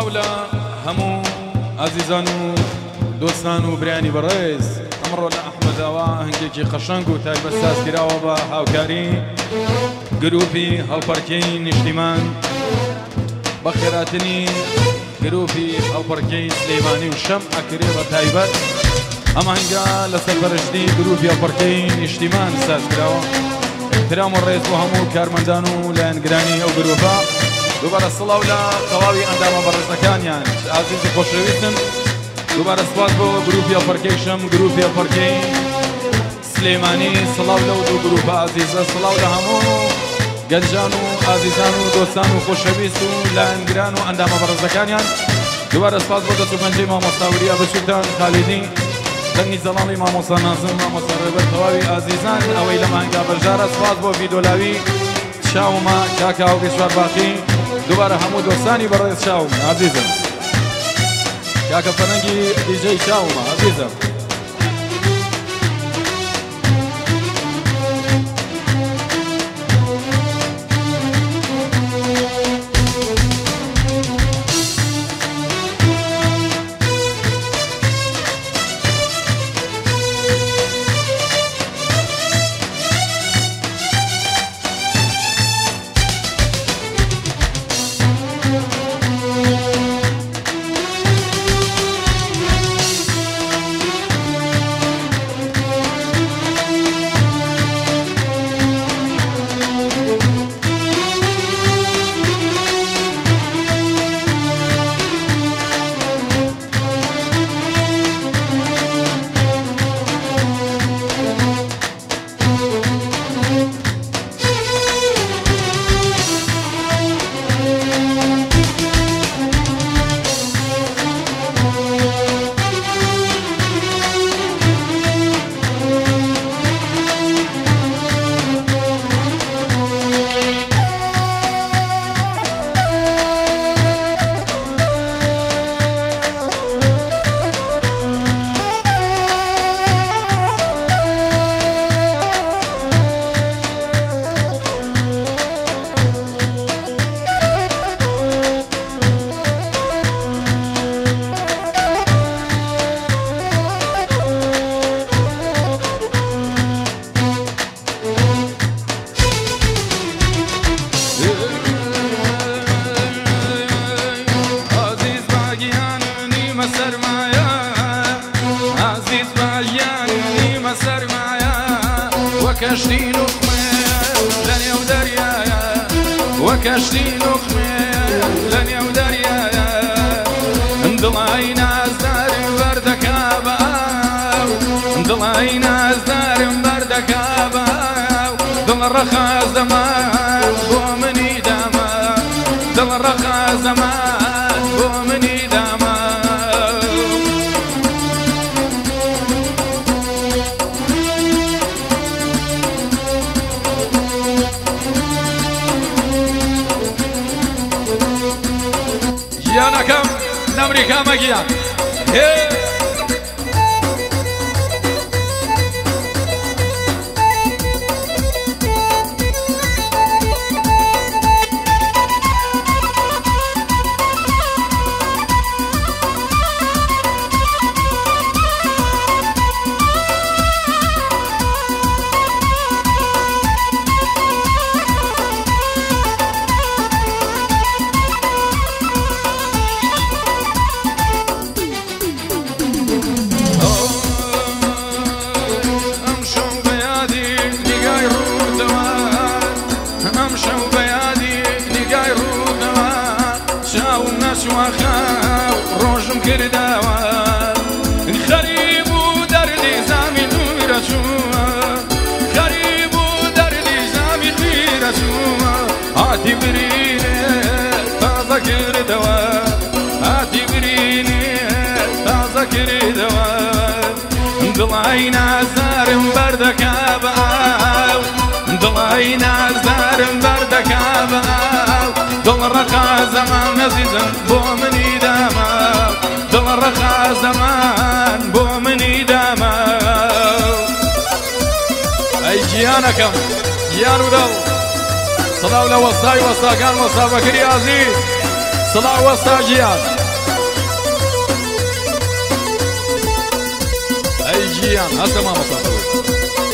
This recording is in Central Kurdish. بەڵاو لە هەموو ئازیزان و دۆستان و برانی بەڕێز ئەمڕۆ لە ئەحمەداوا هەنگێکی خەشنگ و تایبەت سازکراوە بە هاوکاری گروپی هەڵپەرکەی نیشتیمان بە خێراتنی گروپی هەڵپەرکەی سلەیمانی و شەم ئەکرێ بە تایبەت ئەمە هەنگا لە سەرپەرشتی گروپی هەڵپەرکەی نیشتیمان سازکراوە ترام و ڕێز بۆ هەموو کارمەندان و لایەنگرانی ئەو گرۆپە دووبارە سڵاو لە تەواوی ئەندامە بەڕێزەکانیان ئازیزی خۆشەویستن دووبارە سپاس بۆ گروپی ئەفەرکەیشم گروپی ئەفەرکەی سلێمانی سڵاو لەو دوو گروپ ئازیزە سڵاو لە هەموو گەنجان و ئازیزان و دۆستان و خۆشەویست و لە ئەنگران و ئەندامە بەڕێزەکانیان دووبارە سپاس بۆ دەست و پەنجەی مامۆستاوریە بەچوتان خالیدی دەنگی زەڵامی مامۆسا نازم مامۆسا ڕێبەر تەواوی ئازیزان ئەوەی لە مانگا بەژارە سپاس بۆ ڤیدۆلاوی چاومە کاکا و گەشوار باقی دوباره همو دوستانی برای شاوم عزیزم کاکە فرنگی دیجی شاوم عزیزم مەسەر مایە وەکەشتی لوقمێ لە نێو دەریایە وەکەشتی لوقمێ لە نێو دەریایە دڵی نازدارم بەردەکا بە دڵی نازدارم بەردەکا بە دڵ ڕەخاز دەمان Magi, Magi. Hey. کردەوە خاو ڕۆژم کردەوە خەریب و دەردی زامی دوورە چووە خەریب و دەردی زامی دوورە چووە هاتی برینێ تازە کردەوە هاتی برینێ تازە کردەوە دڵای نازارم بەردەکە بە ئاو دڵای نازارم بەردەکە بە ئاو دڵ ڕقا زەمان نەزیزم خۆشەویستانەکەم یانودا و سڵاو لە وەستای وەستاکان وەستابەکری ئازی سڵاو وەستاژیان ئەی ژیان ما مامەسەەوە